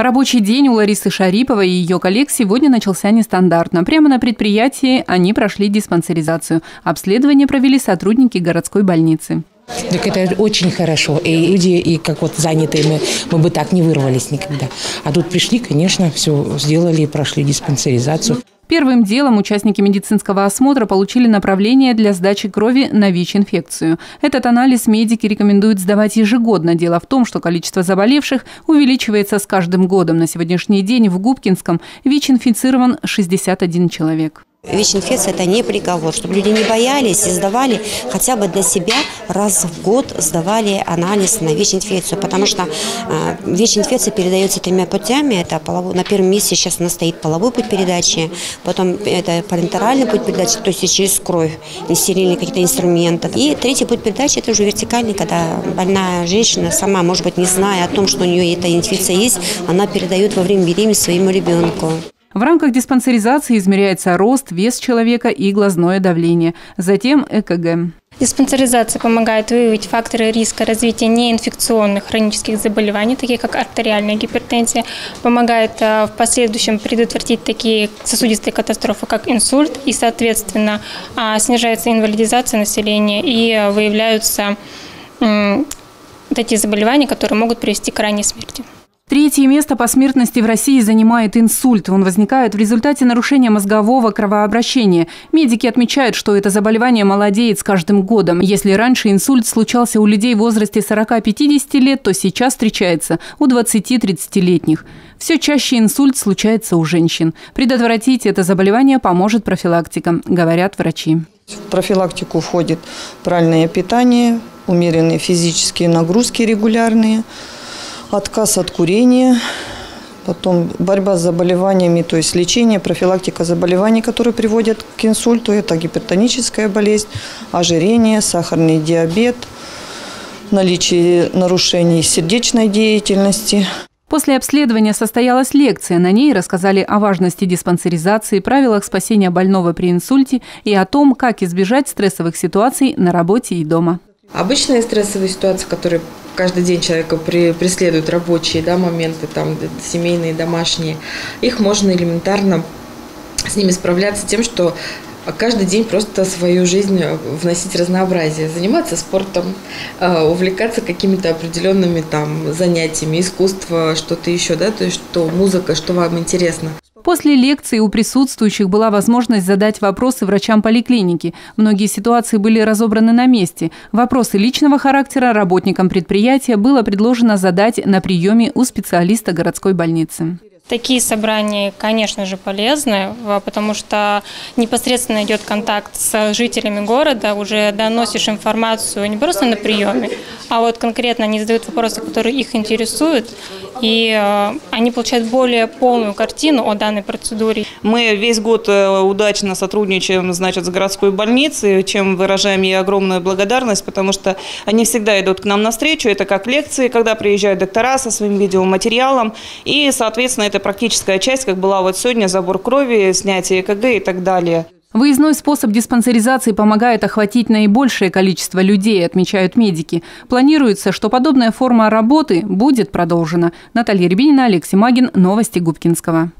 Рабочий день у Ларисы Шариповой и ее коллег сегодня начался нестандартно. Прямо на предприятии они прошли диспансеризацию. Обследование провели сотрудники городской больницы. Так это очень хорошо. И люди, и как вот занятые, мы, мы бы так не вырвались никогда. А тут пришли, конечно, все сделали, прошли диспансеризацию. Первым делом участники медицинского осмотра получили направление для сдачи крови на ВИЧ-инфекцию. Этот анализ медики рекомендуют сдавать ежегодно. Дело в том, что количество заболевших увеличивается с каждым годом. На сегодняшний день в Губкинском ВИЧ-инфицирован 61 человек. ВИЧ-инфекция – это не приговор, чтобы люди не боялись и сдавали хотя бы для себя раз в год сдавали анализ на ВИЧ-инфекцию, потому что э, ВИЧ-инфекция передается тремя путями. Это половой, на первом месте сейчас у нас стоит половой путь передачи, потом это парентеральный путь передачи, то есть через кровь, нестерильные какие-то инструменты. И третий путь передачи – это уже вертикальный, когда больная женщина сама, может быть, не зная о том, что у нее эта инфекция есть, она передает во время беременности своему ребенку. В рамках диспансеризации измеряется рост, вес человека и глазное давление. Затем ЭКГ. Диспансеризация помогает выявить факторы риска развития неинфекционных хронических заболеваний, таких как артериальная гипертензия, помогает э, в последующем предотвратить такие сосудистые катастрофы, как инсульт, и, соответственно, а, снижается инвалидизация населения и выявляются такие заболевания, которые могут привести к ранней смерти. Третье место по смертности в России занимает инсульт. Он возникает в результате нарушения мозгового кровообращения. Медики отмечают, что это заболевание молодеет с каждым годом. Если раньше инсульт случался у людей в возрасте 40-50 лет, то сейчас встречается у 20-30-летних. Все чаще инсульт случается у женщин. Предотвратить это заболевание поможет профилактика, говорят врачи. В профилактику входит правильное питание, умеренные физические нагрузки регулярные – отказ от курения, потом борьба с заболеваниями, то есть лечение, профилактика заболеваний, которые приводят к инсульту. Это гипертоническая болезнь, ожирение, сахарный диабет, наличие нарушений сердечной деятельности. После обследования состоялась лекция. На ней рассказали о важности диспансеризации, правилах спасения больного при инсульте и о том, как избежать стрессовых ситуаций на работе и дома. Обычные стрессовые ситуации, которые каждый день человека при, преследуют рабочие да, моменты, там, семейные, домашние, их можно элементарно с ними справляться тем, что каждый день просто свою жизнь вносить разнообразие, заниматься спортом, а, увлекаться какими-то определенными там занятиями, искусство, что-то еще, да, то есть что музыка, что вам интересно. После лекции у присутствующих была возможность задать вопросы врачам поликлиники. Многие ситуации были разобраны на месте. Вопросы личного характера работникам предприятия было предложено задать на приеме у специалиста городской больницы. Такие собрания, конечно же, полезны, потому что непосредственно идет контакт с жителями города, уже доносишь информацию не просто на приеме, а вот конкретно они задают вопросы, которые их интересуют, и э, они получают более полную картину о данной процедуре. Мы весь год э, удачно сотрудничаем значит, с городской больницей, чем выражаем ей огромную благодарность, потому что они всегда идут к нам навстречу. Это как лекции, когда приезжают доктора со своим видеоматериалом, и, соответственно, это практическая часть, как была вот сегодня, забор крови, снятие ЭКГ и так далее. Выездной способ диспансеризации помогает охватить наибольшее количество людей, отмечают медики. Планируется, что подобная форма работы будет продолжена. Наталья Рябинина, Алексей Магин. Новости Губкинского.